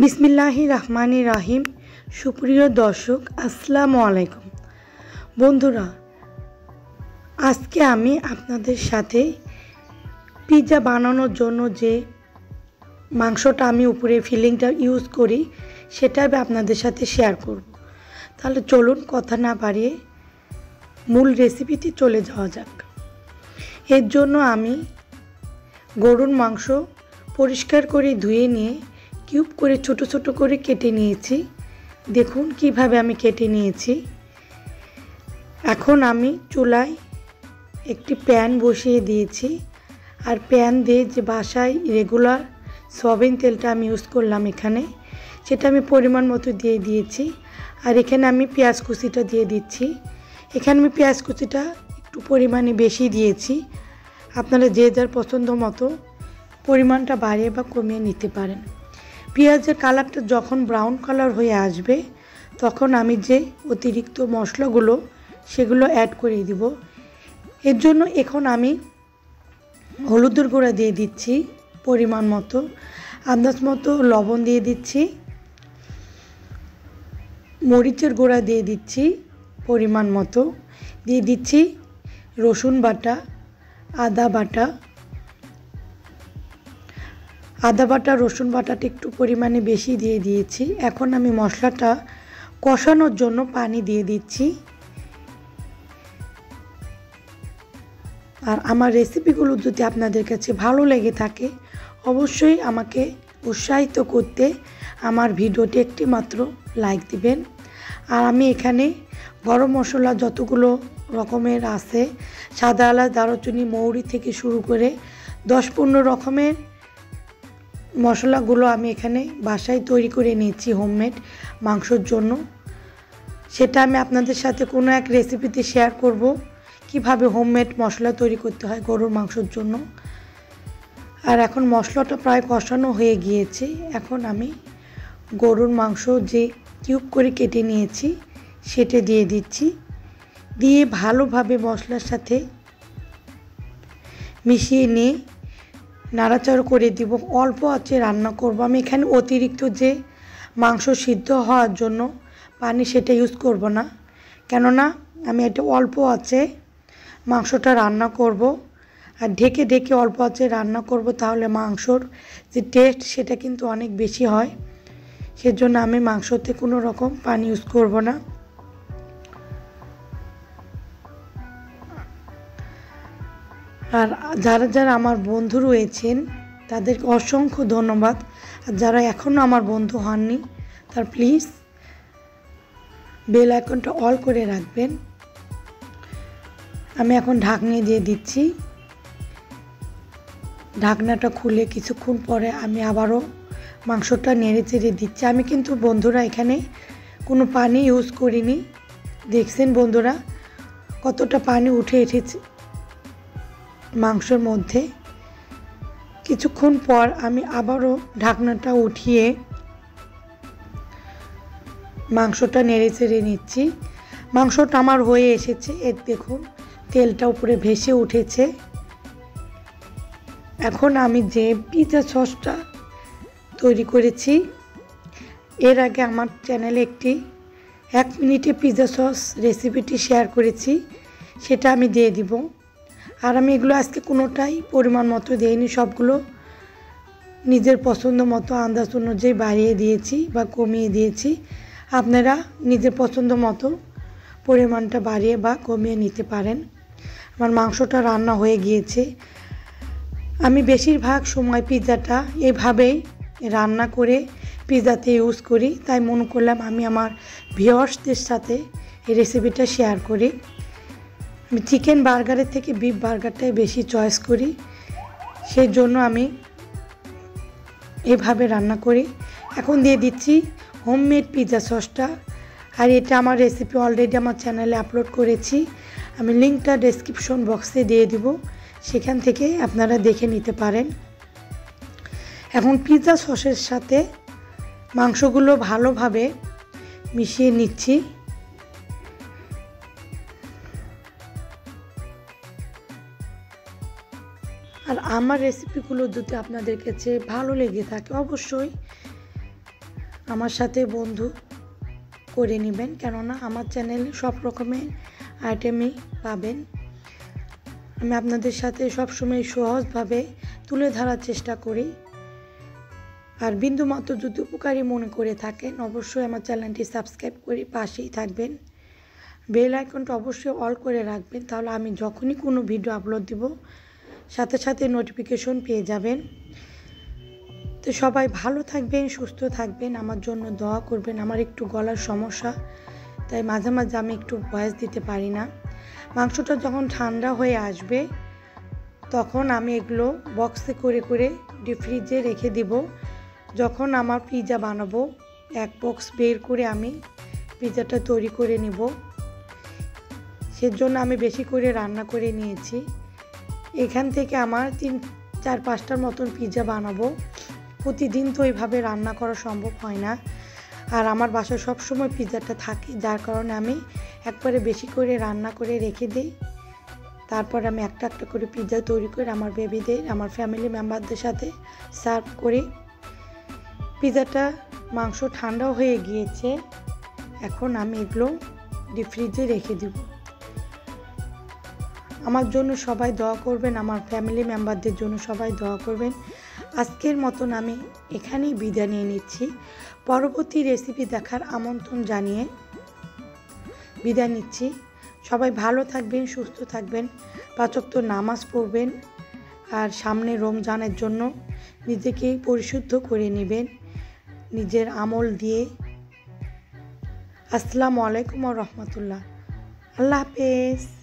বিসমিল্লাহি রহমানি রাহিম। সুপ্রিয় দর্শক, আসসালামু আলাইকুম। বন্ধুরা, আজকে আমি আপনাদের সাথে পিৎজা বানানোর জন্য যে মাংসটা আমি উপরে ফিলিংটা ইউজ করি, সেটা আমি আপনাদের সাথে শেয়ার করব। তাহলে চলুন কথা না বাড়িয়ে মূল রেসিপিতে চলে যাওয়া যাক। এর জন্য আমি গরুর মাংস পরিষ্কার করে ধুয়ে নিয়ে কিউব করে ছোট ছোট করে কেটে নিয়েছি। দেখুন কীভাবে আমি কেটে নিয়েছি। এখন আমি চুলায় একটি প্যান বসিয়ে দিয়েছি। আর প্যান দিয়ে যে বাসায় রেগুলার সয়াবিন তেলটা আমি ইউজ করলাম এখানে, সেটা আমি পরিমাণ মতো দিয়ে দিয়েছি। আর এখানে আমি পেঁয়াজ কুচিটা দিয়ে দিচ্ছি। এখানে আমি পেঁয়াজ কুচিটা একটু পরিমাণে বেশি দিয়েছি। আপনারা যে যার পছন্দ মতো পরিমাণটা বাড়িয়ে বা কমিয়ে নিতে পারেন। পেঁয়াজের কালারটা যখন ব্রাউন কালার হয়ে আসবে, তখন আমি যে অতিরিক্ত মশলাগুলো, সেগুলো অ্যাড করে দিব। এর জন্য এখন আমি হলুদের গুঁড়া দিয়ে দিচ্ছি পরিমাণ মতো, আন্দাজ মতো লবণ দিয়ে দিচ্ছি, মরিচের গুঁড়া দিয়ে দিচ্ছি পরিমাণ মতো, দিয়ে দিচ্ছি রসুন বাটা, আদা বাটা আদা বাটা, রসুন বাটাটা একটু পরিমাণে বেশি দিয়ে দিয়েছি। এখন আমি মশলাটা কষানোর জন্য পানি দিয়ে দিচ্ছি। আর আমার রেসিপিগুলো যদি আপনাদের কাছে ভালো লেগে থাকে, অবশ্যই আমাকে উৎসাহিত করতে আমার ভিডিওটি একটি মাত্র লাইক দিবেন। আর আমি এখানে গরম মশলা যতগুলো রকমের আছে, সাদা আলাদা দারুচিনি, মৌরি থেকে শুরু করে দশ পনেরো রকমের মশলাগুলো আমি এখানে বাসায় তৈরি করে নিয়েছি হোমমেড মাংসর জন্য। সেটা আমি আপনাদের সাথে কোনো এক রেসিপিতে শেয়ার করব, কীভাবে হোমমেড মশলা তৈরি করতে হয় গরুর মাংসর জন্য। আর এখন মশলাটা প্রায় কষানো হয়ে গিয়েছে। এখন আমি গরুর মাংস যে কিউব করে কেটে নিয়েছি, সেটা দিয়ে দিচ্ছি। দিয়ে ভালোভাবে মশলার সাথে মিশিয়ে নিয়ে নাড়াচাড়া করে দিব। অল্প আছে রান্না করব। আমি এখানে অতিরিক্ত যে মাংস সিদ্ধ হওয়ার জন্য পানি সেটা ইউজ করব না। কেননা আমি এটা অল্প আছে মাংসটা রান্না করব। আর ঢেকে ঢেকে অল্প আছে রান্না করব তাহলে মাংসর যে টেস্ট সেটা কিন্তু অনেক বেশি হয়। সেজন্য আমি মাংসতে কোনো রকম পানি ইউজ করব না। আর যারা যারা আমার বন্ধু রয়েছেন, তাদেরকে অসংখ্য ধন্যবাদ। আর যারা এখনও আমার বন্ধু হননি, তার প্লিজ বেল আইকনটা অল করে রাখবেন। আমি এখন ঢাকনি দিয়ে দিচ্ছি। ঢাকনাটা খুলে কিছুক্ষণ পরে আমি আবারও মাংসটা নেড়ে চেড়ে দিচ্ছি। আমি কিন্তু বন্ধুরা এখানে কোনো পানি ইউজ করিনি। দেখছেন বন্ধুরা, কতটা পানি উঠে এসেছে। মাংসর মধ্যে। কিছুক্ষণ পর আমি আবারও ঢাকনাটা উঠিয়ে মাংসটা নেড়ে চেড়ে নিচ্ছি। মাংসটা আমার হয়ে এসেছে। এর দেখুন, তেলটা উপরে ভেসে উঠেছে। এখন আমি যে পিৎজা সসটা তৈরি করেছি, এর আগে আমার চ্যানেলে একটি এক মিনিটে পিৎজা সস রেসিপিটি শেয়ার করেছি। সেটা আমি দিয়ে দিব। আর আমি এগুলো আজকে কোনোটাই পরিমাণ মতো দিইনি, সবগুলো নিজের পছন্দ মতো আন্দাজ অনুযায়ী বাড়িয়ে দিয়েছি বা কমিয়ে দিয়েছি। আপনারা নিজের পছন্দ মতো পরিমাণটা বাড়িয়ে বা কমিয়ে নিতে পারেন। আমার মাংসটা রান্না হয়ে গিয়েছে। আমি বেশিরভাগ সময় পিৎজাটা এভাবেই রান্না করে পিৎজাতে ইউজ করি। তাই মনে করলাম আমি আমার ভিওয়ার্সদের সাথে এই রেসিপিটা শেয়ার করি। চিকেন বার্গারের থেকে বিফ বার্গারটাই বেশি চয়েস করি। সেই জন্য আমি এভাবে রান্না করি। এখন দিয়ে দিচ্ছি হোমমেড পিৎজা সসটা আর এটা আমার রেসিপি অলরেডি আমার চ্যানেলে আপলোড করেছি। আমি লিঙ্কটা ডেসক্রিপশন বক্সে দিয়ে দিব। সেখান থেকে আপনারা দেখে নিতে পারেন। এখন পিৎজা সসের সাথে মাংসগুলো ভালোভাবে মিশিয়ে নিচ্ছি। আর আমার রেসিপিগুলো যদি আপনাদের কাছে ভালো লেগে থাকে, অবশ্যই আমার সাথে বন্ধু করে নেবেন। কেননা আমার চ্যানেলে সব রকমের আইটেমই পাবেন। আমি আপনাদের সাথে সবসময় সহজভাবে তুলে ধরার চেষ্টা করি। আর বিন্দুমাত্র যদি উপকারী মনে করে থাকেন, অবশ্যই আমার চ্যানেলটি সাবস্ক্রাইব করে পাশেই থাকবেন। বেল আইকনটা অবশ্যই অল করে রাখবেন। তাহলে আমি যখনই কোনো ভিডিও আপলোড দিব সাথে সাথে নোটিফিকেশন পেয়ে যাবেন। তো সবাই ভালো থাকবেন, সুস্থ থাকবেন, আমার জন্য দোয়া করবেন। আমার একটু গলার সমস্যা, তাই মাঝে মাঝে আমি একটু ভয়েস দিতে পারি না। মাংসটা যখন ঠান্ডা হয়ে আসবে, তখন আমি এগুলো বক্সে করে করে ডিপ ফ্রিজে রেখে দিব। যখন আমার পিৎজা বানাবো, এক বক্স বের করে আমি পিৎজাটা তৈরি করে নিব। সেজন্য আমি বেশি করে রান্না করে নিয়েছি। এখান থেকে আমার তিন, চার, পাঁচটার মতন পিৎজা বানাবো। প্রতিদিন তো এইভাবে রান্না করা সম্ভব হয় না। আর আমার বাসায় সবসময় পিৎজাটা থাকে, যার কারণে আমি একবারে বেশি করে রান্না করে রেখে দিই। তারপর আমি একটা একটা করে পিৎজা তৈরি করে আমার বেবিদের আমার ফ্যামিলি মেম্বারদের সাথে সার্ভ করি। পিৎজাটা মাংস ঠান্ডাও হয়ে গিয়েছে। এখন আমি এগুলো ডিপ ফ্রিজে রেখে দিব। আমার জন্য সবাই দোয়া করবেন, আমার ফ্যামিলি মেম্বারদের জন্য সবাই দোয়া করবেন। আজকের মতন আমি এখানেই বিদায় নিয়ে নিচ্ছি। পরবর্তী রেসিপি দেখার আমন্ত্রণ জানিয়ে বিদায় নিচ্ছি। সবাই ভালো থাকবেন, সুস্থ থাকবেন পাচক নামাজ পড়বেন আর সামনে রমজানের জন্য নিজেকে পরিশুদ্ধ করে নেবেন, নিজের আমল দিয়ে। আসসালামু আলাইকুম রহমতুল্লাহ। আল্লাহ হাফেজ।